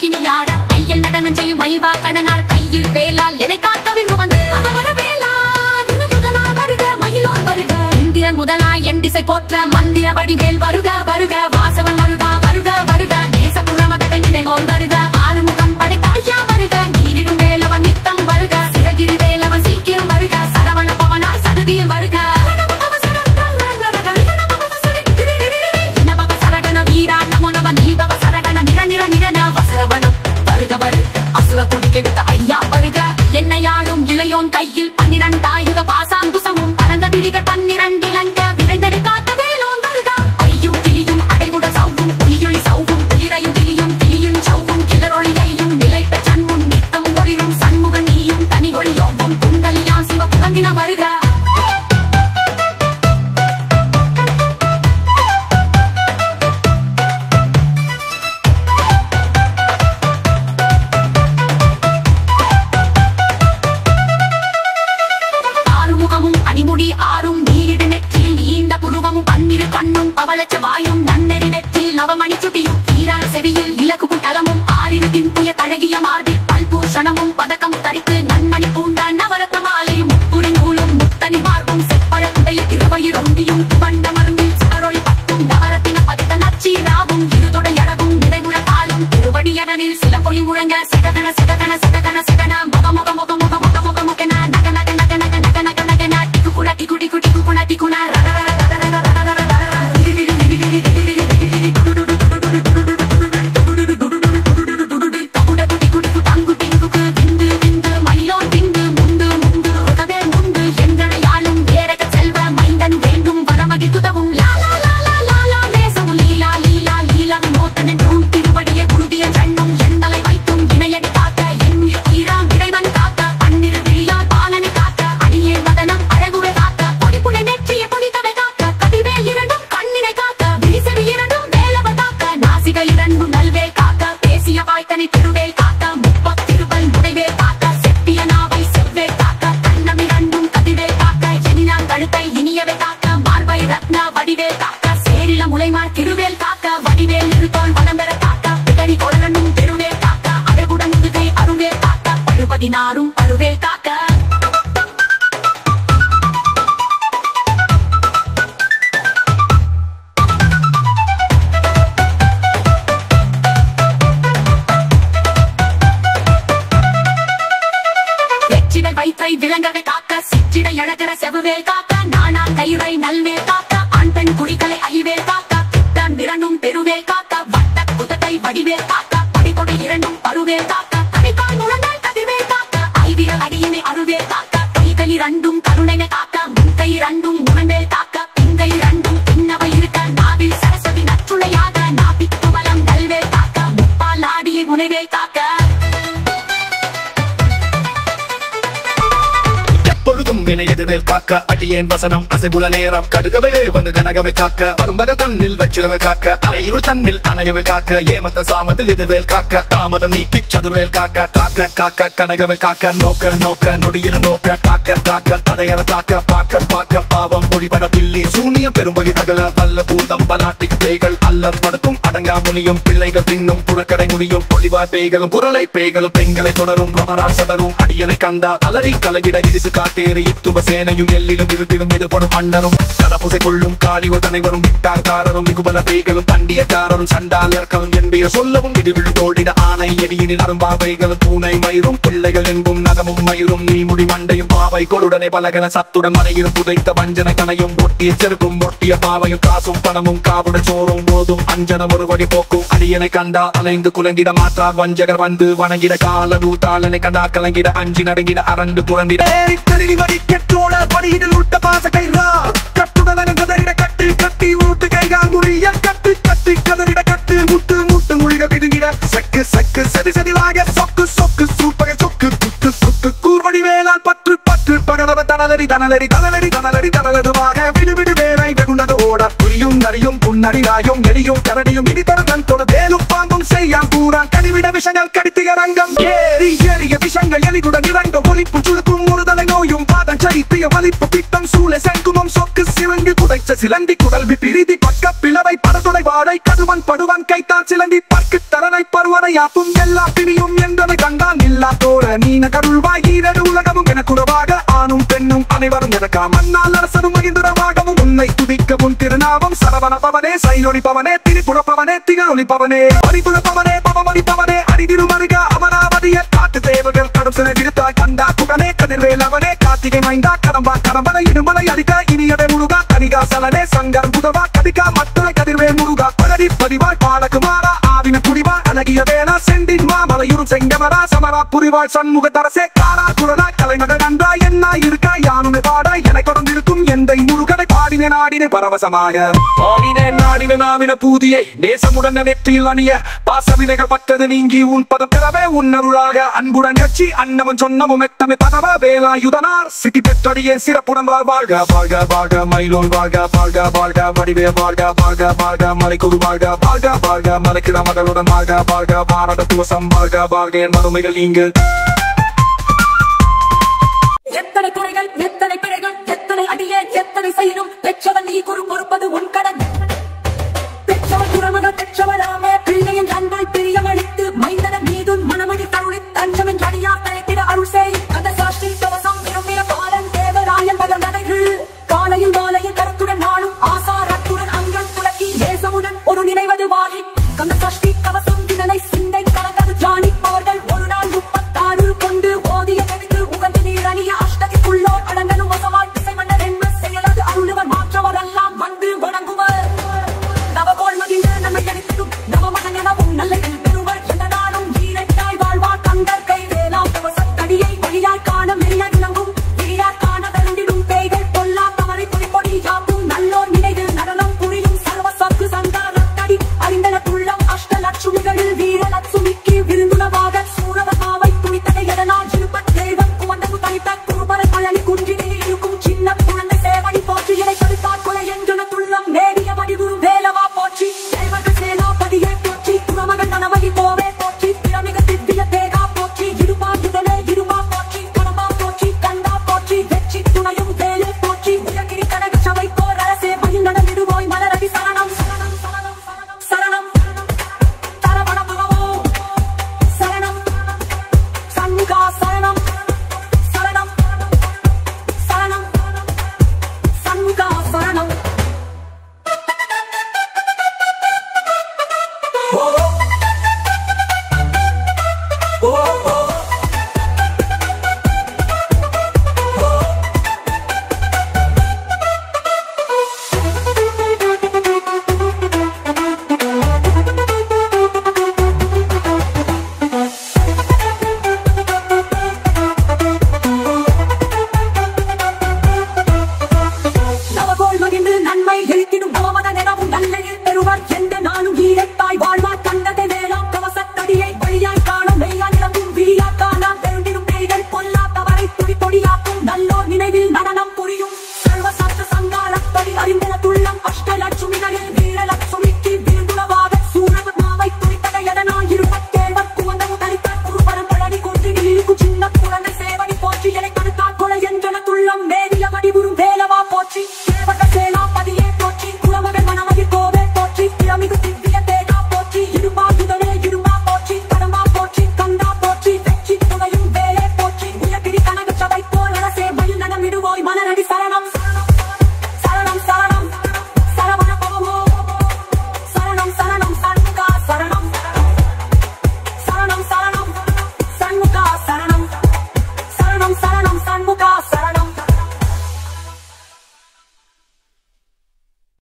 கிணியாட ஐயல் நடனம் செய்யும் வைவா கடனார் கையில் வேலால். என காத்தவின் வந்து மயிலோர் வருக. இந்திரன் முதலாய் என் திசை போற்ற மந்திர வடிவேல் வருக வருக. வாசவன் grande. పథకం తరికు நடக்கிற அழகர காக்க நானா கயிறை நல்வேல் காக்க எப்பொழுதும் வினை எதிரில் காக்க அடியேன் வசனம் அசைபுல நேரம் கடுகவே வந்து கனகவை காக்க வரும்பக தன்னில் வச்சிரவை காக்க அலையுள் தன்னில் அணையவை காக்க ஏமத்த சாமத்தில் எதிர்வேல் காக்க தாமதம் நீக்கி சதுர்வேல் காக்க காக்க காக்க கனகவை காக்க நோக்க நோக்க நொடியில் நோக்க காக்க காக்க தடையற காக்க பார்க்க பார்க்க பாவம் ஒளிபட பில்லி சூனியம் பெரும்பகி தகல வல்ல பூதம் பலாட்டி பேய்கள் அல்லல் படுத்தும் அடங்கா முனியும் பிள்ளைகள் தின்னும் புறக்கடை முனியும் பொலிவா பேய்களும் புரளை பேய்களும் பெண்களை தொடரும் பிரமராசதரும் அடியலை கண்டா அலறி கலகிட இடிசு காட்டேறி யுத்துவ சேனையும் எல்லிலும் இருட்டிலும் எதிர்படும் மன்னரும் கதப்புசை கொள்ளும் காளிவர் தனைவரும் விட்டார்காரரும் மிகுபல பேய்களும் பண்டியக்காரரும் சண்டாளர்களும் என்பிய சொல்லவும் இடிவிழு தோடிட ஆணை எடியினில் அரும்பாவைகளும் பூனை மயிரும் பிள்ளைகள் என்பும் நகமும் மயிரும் நீமுடி மண்டையும் பாவை கொழுடனை பலகன சத்துடன் மனையிலும் புதைத்த வஞ்சன கனையும் ஒட்டிய செருக்கும் ஒட்டிய பாவையும் காசும் பணமும் காவுட சோறும் போதும் அஞ்சன ஒரு வழி போக்கும் அடியனை கண்டா அலைந்து குலங்கிட மாற்றா வஞ்சகர் வந்து வணங்கிட கால நூத்தாளனை கண்டா கலங்கிட அஞ்சு நடுங்கிட அரண்டு புறந்திட ஏறித்தறி படியிடல் உட்ட பாச கைரா கட்டுடலன கதறிட கட்டு கட்டி ஊட்டு கைகாங்குறிய கட்டு கட்டி கதறிட கட்டு முட்டு முட்டு முழிக பிதுங்கிட. சக்கு சக்கு சதி சதிவாக சொக்கு சொக்கு சூப்பக சொக்கு குத்து குத்து கூர்வடி வேளால் பற்று பற்று பகலவ தனலரி தனலரி தனலரி தனலரி தனலதுவாக விடு வேலை வெகுண்டது ஓட. புரியும் நரியும் புன்னரி எரியும் கரடியும் இடித்தொடர்ந்தன் தொட. வேலும் பாம்பும் செய்யாம் விஷங்கள் ஏறி ஏறிய விஷங்கள் எலிகுடன் இறங்க ஒலிப்பு சுழுக்கும் ஒரு புதிய வலிப்பு பித்தம் சூளை செங்குமம் சொக்கு சிலங்கி புதைச்ச சிலந்தி குடல்வி பிரிதி பக்க பிளவை படதுடை வாடை கடுவன் படுவன் கைத்தான் சிலந்தி பற்கு தரனை பருவனை ஆப்பும் எல்லா பிணியும் என்றனை கண்டான் இல்லா தோற நீன கருள்வாய் ஈரடு உலகமும் என குறவாக ஆணும் பெண்ணும் அனைவரும் எனக்கா மன்னால் அரசனும் மகிந்துரமாகவும் உன்னை துதிக்க உன் திருநாமம் சரவண பவனே சைலொளி பவனே திரிபுர பவனே திகழொளி பவனே அரிபுர பவனே பவமணி பவனே அடிதிருமருக அவனா கதிய காட்டு தேவர்கள் கடும் சிறை விருத்தாய் கண்டா குகனே கதிர்வேல் அவனே கார்த்திகை மைந்தா கடம்பா கடம்பலை இடுமலை அடிக்க இனியவே முருகா கனிகா சலனே சங்கர் புதவா கதிகா மத்தனை கதிர்வேல் முருகா பழடி பதிவாய் பாலகுமாரா ஆவின புரிவாய் அழகிய வேளா செந்தின் மாமலையூரும் செங்கமரா சமரா புரிவாய் சண்முக தரசே காரா குரலா பாடின பரவசமாக பாடின நாடின நாவின பூதியை நேசமுடன் நெற்றியில் அணிய பாசவினைகள் பட்டது நீங்கி உன் பதப்பிறவே உன்னருளாக அன்புடன் கட்சி அன்னவன் சொன்னமும் எத்தமே தனவ வேலாயுதனார் சிட்டி பெற்றடியே சிறப்புடன் வாழ்க வாழ்க வாழ்க மயிலோல் வாழ்க வாழ்க வாழ்க வடிவே வாழ்க வாழ்க வாழ்க மலைக்குழு வாழ்க வாழ்க வாழ்க மலைக்கிழமகளுடன் வாழ்க வாழ்க பாரத மதுமைகள் நீங்கள் எத்தனை துறைகள் எத்தனை பிழைகள் எத்தனை அடியே எத்தனை செய்யணும் பெற்றவன் நீ குறு பொறுப்பது உன் கடன். பெற்றவன் துறமக பெற்றவராமே பிள்ளையின் அன்பாய் பிரியமளித்து மைந்தன Bola!